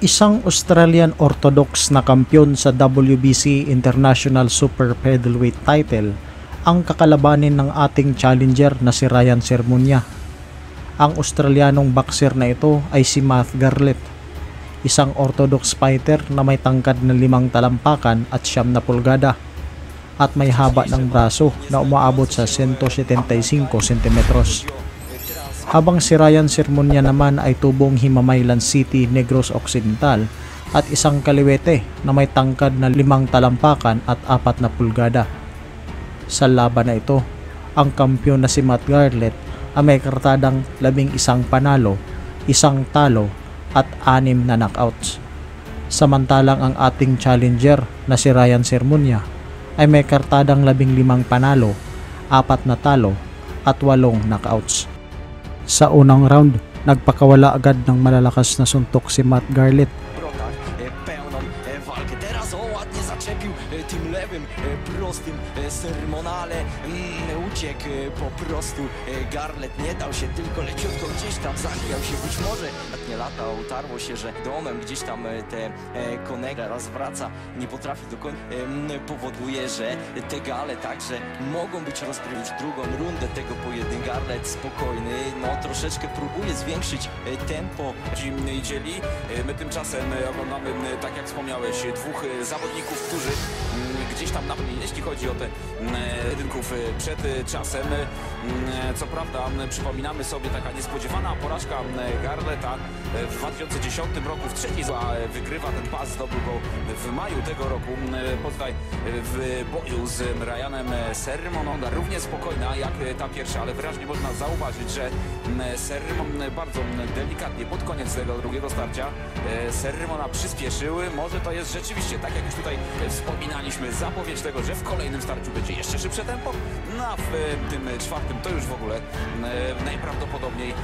Isang Australian Orthodox na kampyon sa WBC International Super Featherweight title ang kakalabanin ng ating challenger na si Ryan Sermonia. Ang Australianong boxer na ito ay si Matt Garlett, isang orthodox fighter na may tangkad na limang talampakan at siyam na pulgada at may haba ng braso na umaabot sa 175 cm. Habang si Ryan Sermonia naman ay tubong Himamaylan City, Negros Occidental at isang kaliwete na may tangkad na limang talampakan at apat na pulgada. Sa laban na ito, ang kampyon na si Matt Garlett ay may kartadang labing isang panalo, isang talo at anim na knockouts. Samantalang ang ating challenger na si Ryan Sermonia ay may kartadang labing limang panalo, apat na talo at walong knockouts. Sa unang round, nagpakawala agad ng malalakas na suntok si Matt Garlett. Obrotach sermonale. Mm, uciekł e, po prostu e, Garlet nie dał się tylko leciutko gdzieś tam zachwiał się być może nie lata utarło się, że domem gdzieś tam e, te konega raz wraca nie potrafi do końca powoduje, że te gale także mogą być rozgrywać drugą rundę tego pojedynku. Garlet spokojny, no troszeczkę próbuje zwiększyć tempo Ci dzieli. My tymczasem oglądamy, tak jak wspomniałeś, dwóch zawodników, którzy gdzieś tam, jeśli chodzi o te m, jedynków e, przed e, czasem, e, m, co prawda m, przypominamy sobie taka niespodziewana porażka Garleta w 2010 roku w trzeciej, wygrywa ten pas, zdobył go w maju tego roku. E, w boju z Ryanem Sermoną, równie spokojna jak ta pierwsza, ale wyraźnie można zauważyć, że Sermon bardzo delikatnie pod koniec tego drugiego starcia Sermona przyspieszył. Może to jest rzeczywiście, tak jak już tutaj wspominaliśmy, zapowiedź tego, że w kolejnym starciu będzie jeszcze szybsze tempo. No a w e, tym czwartym to już w ogóle e, najprawdopodobniej e,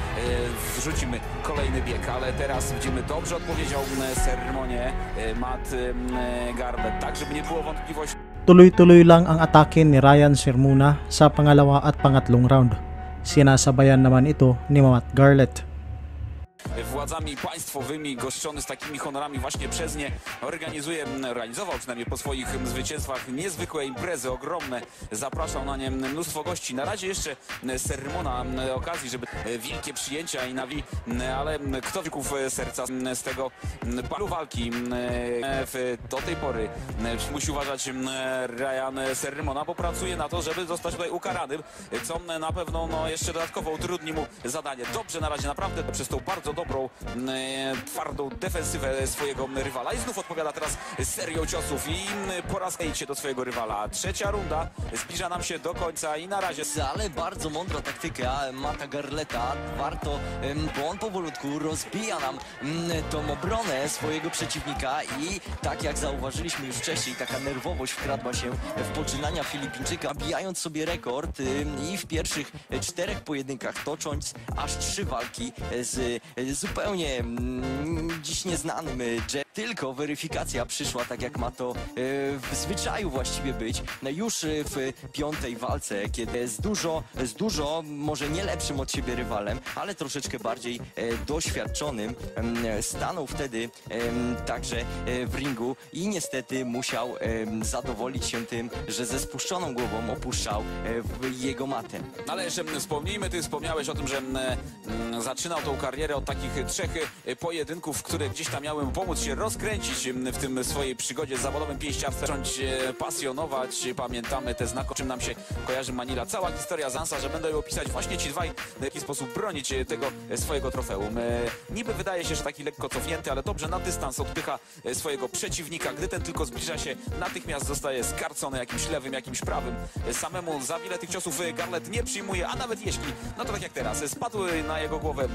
wrzucimy kolejny bieg, ale teraz widzimy dobrze odpowiedział Sermonie e, Matt e, Garlett, tak żeby nie było wątpliwości. Tuloy-tuloy lang ang atake ni Ryan Sermuna sa pangalawa at pangatlong round. Sinasabayan naman ito ni Matt Garlett. Władzami państwowymi, goszczony z takimi honorami właśnie przez nie, organizuje, m, organizował przynajmniej po swoich zwycięstwach niezwykłe imprezy, ogromne. Zapraszał na nie mnóstwo gości. Na razie jeszcze Sermona okazji, żeby e, wielkie przyjęcia i nawi, ale kto wielków e, serca z tego m, paru walki e, do tej pory musi uważać Ryan Sermona, bo pracuje na to, żeby zostać tutaj ukaranym, co na pewno no, jeszcze dodatkowo utrudni mu zadanie. Dobrze na razie, naprawdę przez tą bardzo dobrą, m, twardą defensywę swojego rywala i znów odpowiada teraz serią ciosów i m, po raz się do swojego rywala. Trzecia runda zbliża nam się do końca i na razie Ale bardzo mądra taktyka Mata Garleta. Warto, bo on powolutku rozbija nam mm, tą obronę swojego przeciwnika i tak jak zauważyliśmy już wcześniej, taka nerwowość wkradła się w poczynania Filipińczyka, bijając sobie rekord i w pierwszych e, czterech pojedynkach tocząc aż trzy walki z e, zupełnie mm, dziś nieznanym e. Tylko weryfikacja przyszła tak jak ma to e, w zwyczaju właściwie być. No już e, w piątej walce, kiedy z dużo, z dużo, może nie lepszym od siebie rywalem, ale troszeczkę bardziej e, doświadczonym, em, stanął wtedy także w ringu i niestety musiał zadowolić się tym, że ze spuszczoną głową opuszczał jego matę. Ale jeszcze m, wspomnijmy, ty wspomniałeś o tym, że m, m, zaczynał tą karierę od takich trzech pojedynków, które gdzieś tam miały pomóc się rozkręcić w tym swojej przygodzie z zawodowym pięściarstwem, zacząć e, pasjonować. Pamiętamy te znaki, czym nam się kojarzy Manila. Cała historia Zansa, że będą ją opisać właśnie ci dwaj, w jaki sposób bronić e, tego e, swojego trofeum. Niby wydaje się, że taki lekko cofnięty, ale dobrze na dystans odpycha swojego przeciwnika. Gdy ten tylko zbliża się, natychmiast zostaje skarcony jakimś lewym, jakimś prawym. Samemu za wiele tych ciosów Garlet nie przyjmuje, a nawet jeśli, no to tak jak teraz, e, spadł na jego głowę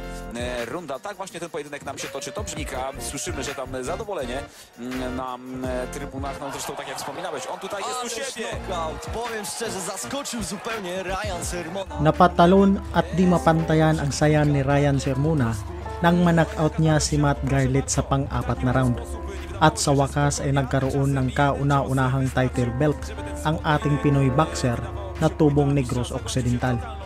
runda. Tak właśnie ten pojedynek nam się toczy. To brznika. Słyszymy, że tam zadowolenie mm, na mm, trybunach. No zresztą tak jak wspominałeś, on tutaj jest u Ależ siebie. knockout, powiem szczerze, zaskoczył zupełnie Ryan Sermona. Napatalon at di mapantayan ang saya ni Ryan Sermuna nang manackout niya si Matt Garlett sa pang-apat na round. At sa wakas ay nagkaroon ng kauna-unahang title belt ang ating Pinoy boxer na tubong Negros Occidental.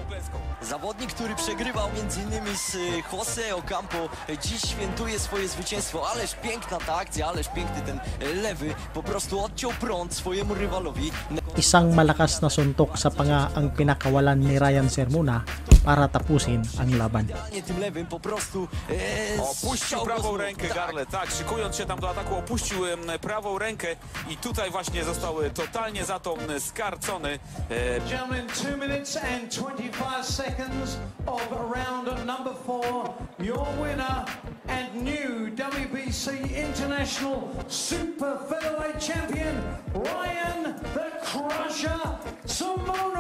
Zawodnik, który przegrywał m.in. z y, Jose Ocampo, y, dziś świętuje swoje zwycięstwo. Ależ piękna ta akcja, ależ piękny ten y, lewy. Po prostu odciął prąd swojemu rywalowi. Isang malakas na suntok sa panga ang pinakawalan ni Ryan Sermona para tapusin ang laban. Nie tym lewym po prostu e, Opuścił prawą rękę Tak. Garlet, tak, szykując się tam do ataku, opuścił prawą rękę i tutaj właśnie został e, totalnie za to skarcony. E, Gentlemen, two minutes and 25 seconds of round number four. Your winner and new WBC International Super Featherweight Champion, Ryan the Crusher Simona.